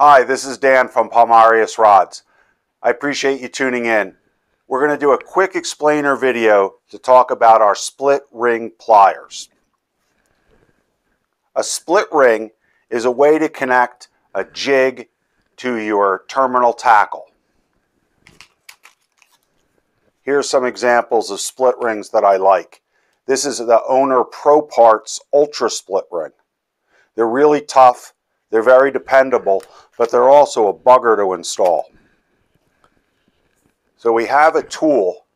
Hi, this is Dan from Palmarius Rods. I appreciate you tuning in. We're going to do a quick explainer video to talk about our split ring pliers. A split ring is a way to connect a jig to your terminal tackle. Here are some examples of split rings that I like. This is the Owner Pro Parts Ultra Split Ring. They're really tough, they're very dependable, but they're also a bugger to install. So we have a tool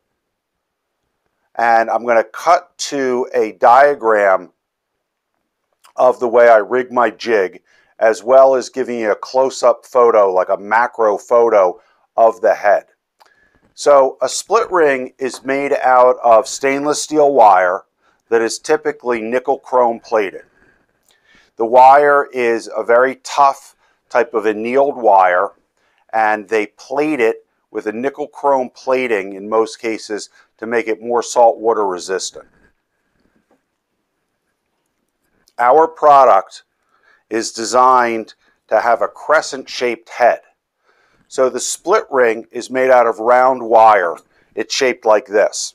and I'm going to cut to a diagram of the way I rig my jig as well as giving you a close-up photo like a macro photo of the head. So a split ring is made out of stainless steel wire that is typically nickel chrome plated. The wire is a very tough type of annealed wire and they plate it with a nickel chrome plating in most cases to make it more saltwater resistant. Our product is designed to have a crescent shaped head. So the split ring is made out of round wire. It's shaped like this.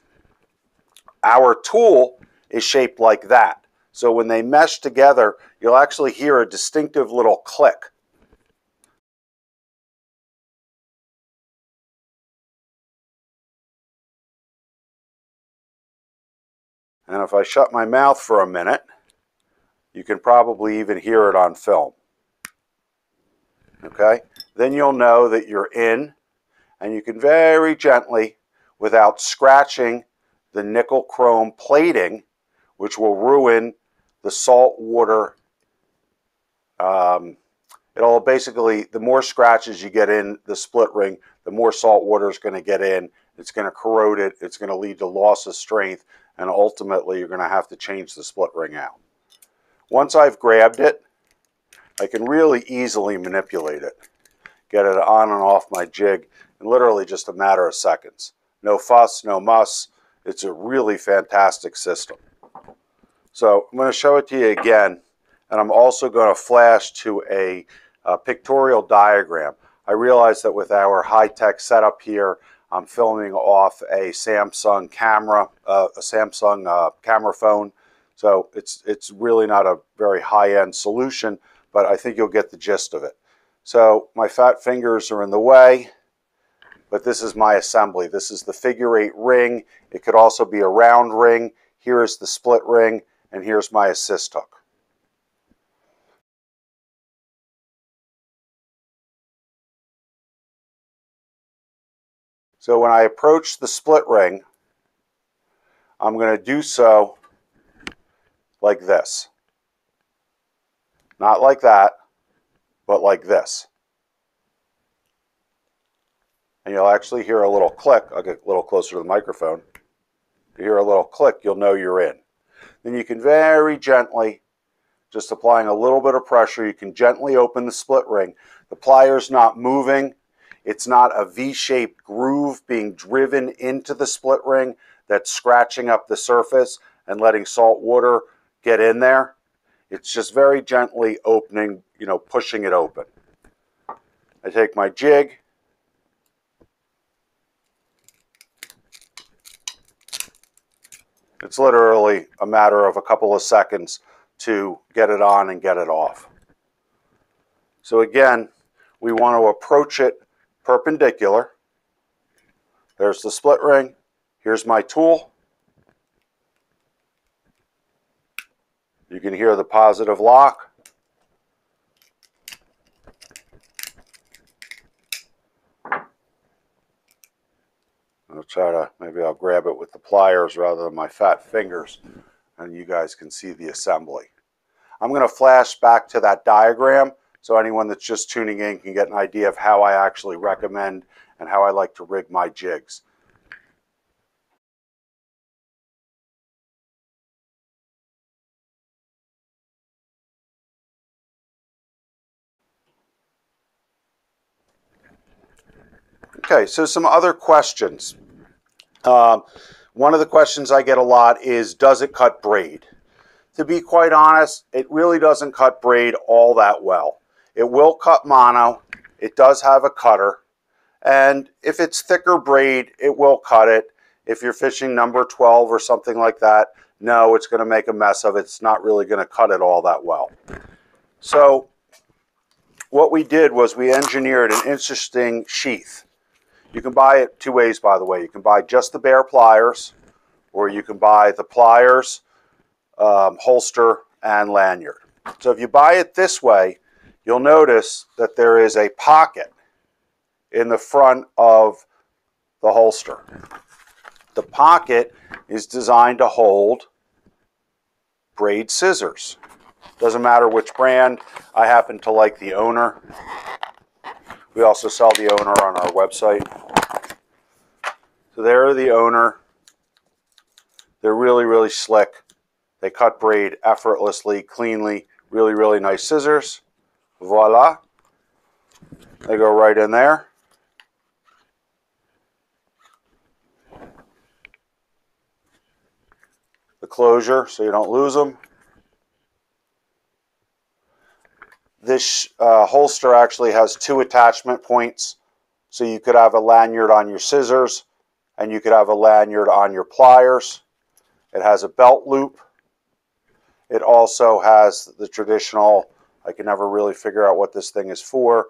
Our tool is shaped like that. So when they mesh together, you'll actually hear a distinctive little click. And if I shut my mouth for a minute, you can probably even hear it on film. Okay? Then you'll know that you're in, and you can very gently, without scratching the nickel chrome plating, which will ruin the salt water. Um, it'll basically, the more scratches you get in the split ring, the more salt water is going to get in. It's going to corrode it. It's going to lead to loss of strength and ultimately you're going to have to change the split ring out. Once I've grabbed it, I can really easily manipulate it, get it on and off my jig in literally just a matter of seconds. No fuss, no muss. It's a really fantastic system. So I'm going to show it to you again, and I'm also going to flash to a, a pictorial diagram. I realize that with our high-tech setup here, I'm filming off a Samsung camera, uh, a Samsung uh, camera phone. So it's, it's really not a very high-end solution, but I think you'll get the gist of it. So my fat fingers are in the way, but this is my assembly. This is the figure eight ring. It could also be a round ring. Here is the split ring, and here's my assist hook. So when I approach the split ring, I'm going to do so like this. Not like that, but like this. And you'll actually hear a little click. I'll get a little closer to the microphone. You hear a little click, you'll know you're in. Then you can very gently, just applying a little bit of pressure, you can gently open the split ring. The pliers not moving, it's not a V-shaped groove being driven into the split ring that's scratching up the surface and letting salt water get in there. It's just very gently opening, you know, pushing it open. I take my jig, It's literally a matter of a couple of seconds to get it on and get it off. So again, we want to approach it perpendicular. There's the split ring. Here's my tool. You can hear the positive lock. I'll try to, maybe I'll grab it with the pliers rather than my fat fingers and you guys can see the assembly. I'm going to flash back to that diagram so anyone that's just tuning in can get an idea of how I actually recommend and how I like to rig my jigs. Okay, so some other questions. Um, one of the questions I get a lot is, does it cut braid? To be quite honest, it really doesn't cut braid all that well. It will cut mono. It does have a cutter. And if it's thicker braid, it will cut it. If you're fishing number 12 or something like that, no, it's going to make a mess of it. It's not really going to cut it all that well. So what we did was we engineered an interesting sheath. You can buy it two ways, by the way. You can buy just the bare pliers, or you can buy the pliers, um, holster, and lanyard. So if you buy it this way, you'll notice that there is a pocket in the front of the holster. The pocket is designed to hold braid scissors. Doesn't matter which brand. I happen to like the owner. We also sell the owner on our website. So there are the owner. They're really, really slick. They cut braid effortlessly, cleanly. Really, really nice scissors. Voila. They go right in there. The closure so you don't lose them. This uh, holster actually has two attachment points. So you could have a lanyard on your scissors and you could have a lanyard on your pliers. It has a belt loop. It also has the traditional, I can never really figure out what this thing is for.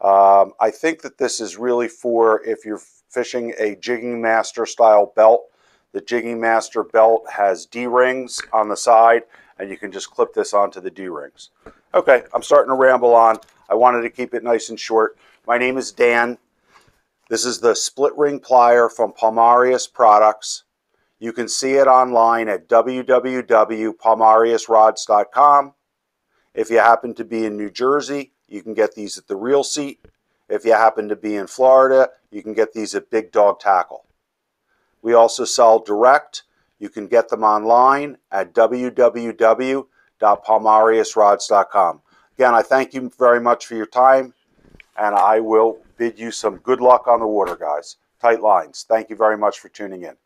Um, I think that this is really for if you're fishing a jigging master style belt. The jigging master belt has D-rings on the side and you can just clip this onto the D-rings. Okay, I'm starting to ramble on. I wanted to keep it nice and short. My name is Dan. This is the split ring plier from Palmarius Products. You can see it online at www.palmariusrods.com. If you happen to be in New Jersey, you can get these at the Reel Seat. If you happen to be in Florida, you can get these at Big Dog Tackle. We also sell direct. You can get them online at www www.palmariusrods.com. Again, I thank you very much for your time, and I will bid you some good luck on the water, guys. Tight lines. Thank you very much for tuning in.